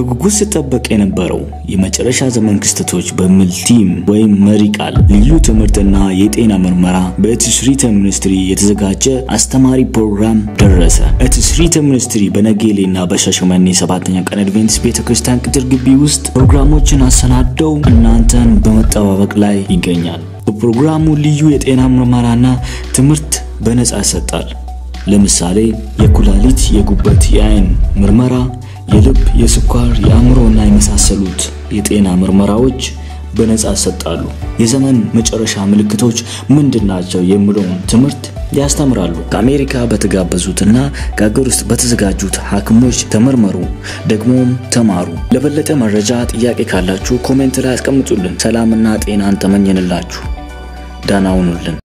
በጉጉት ሲጠበቅ የነበረው የመጨረሻ ዘመን ክስተቶች በሚል theme ወይም መሪ ቃል ልዩ ትምህርትና የጤና ምርመራ በኢትስሪተ ሚኒስትሪ የተዘጋጀ አስተማሪ ፕሮግራም ደረሰ። ኢትስሪተ ሚኒስትሪ በነጌሌና በሻሸመኔ ሰባተኛ ቀን አድቬንቲስት ቤተ ክርስቲያን ቅጥር ግቢ ውስጥ ፕሮግራሞችን አሰናደው እናንተን በመጠባበቅ ላይ ይገኛል። በፕሮግራሙ ልዩ የጤና ምርመራና ትምህርት በነጻ ይሰጣል። ለምሳሌ የኩላሊት፣ የጉበት፣ የአይን ምርመራ፣ የልብ፣ የስኳር፣ የአእምሮና የመሳሰሉት የጤና ምርመራዎች በነጻ ይሰጣሉ። የዘመን መጨረሻ ምልክቶች ምንድን ናቸው የሚለውን ትምህርት ያስተምራሉ። ከአሜሪካ በተጋበዙትና ከሀገር ውስጥ በተዘጋጁት ሐኪሞች ተመርመሩ፣ ደግሞም ተማሩ። ለበለጠ መረጃ ጥያቄ ካላችሁ comment ላይ አስቀምጡልን። ሰላምና ጤናን ተመኘንላችሁ። ደህና ሁኑልን።